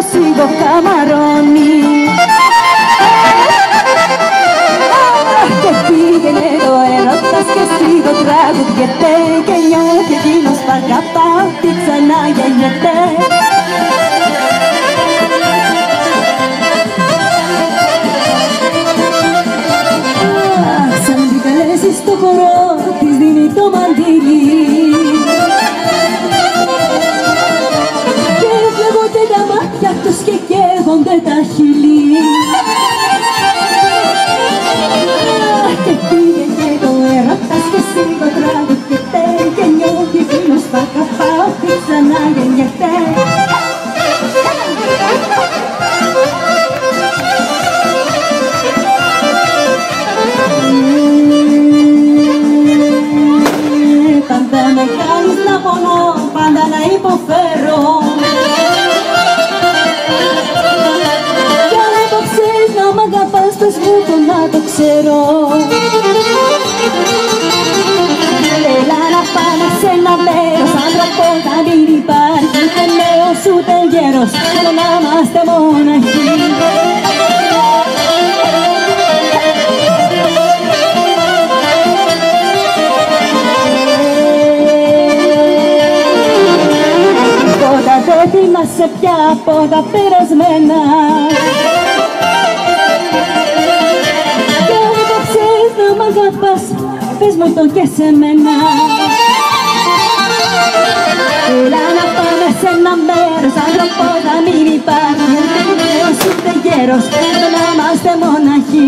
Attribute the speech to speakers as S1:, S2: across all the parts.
S1: σκεφτόσι το καμαρώνει Και πήγαινε το έρωτας και εσύ το τραγουδιέται Και νιώθει εκείνος π' αγαπά ότι ξανά γεννιέται. Σαν την καλέσει στο χορό να πονώ, πάντα να υποφέρω. Πες μου το να το ξέρω. Έλα να πάμε σε ένα μέρος άνθρωπο θα μην υπάρχει. Ούτε νέος ούτε γέρος Θέλω να είμαστε μοναχοί θυμάσαι πια από τα περασμένα αγαπάς, πες μου το και σε μένα. Έλα να πάμε σε ένα μέρος, άνθρωπο να μην υπάρχει. Ούτε νέος ούτε γέρος, να είμαστε μοναχοί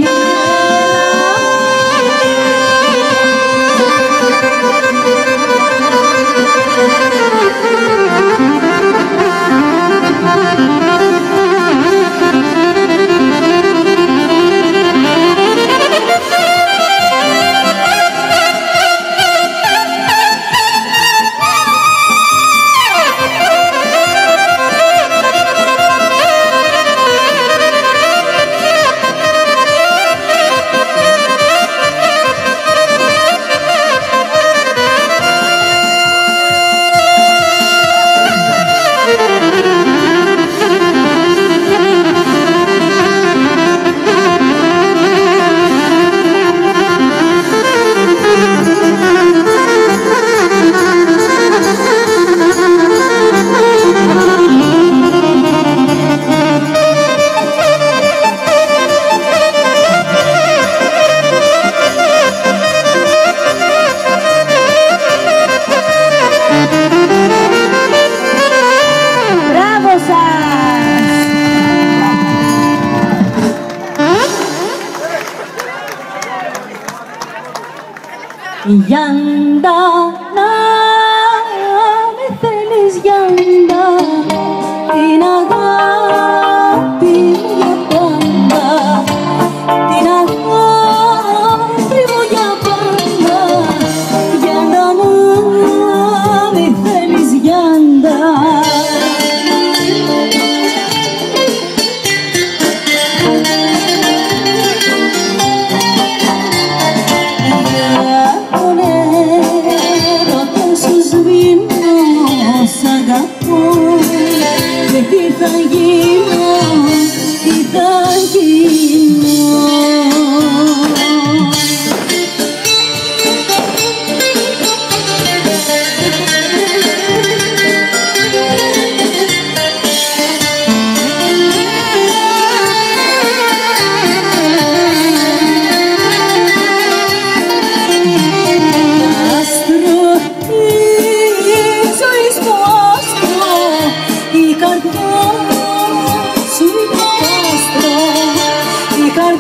S1: 一样的。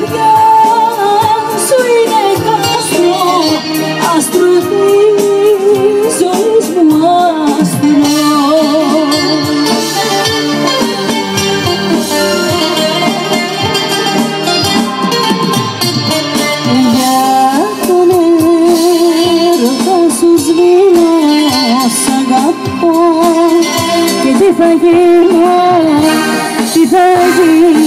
S1: Καρδιά σου είναι κάστρο, άστρο της ζωής μου άστρο. Για τον έρωτα σου σβήνω, σ' αγαπώ και τι θα γίνω, τι θα γίνω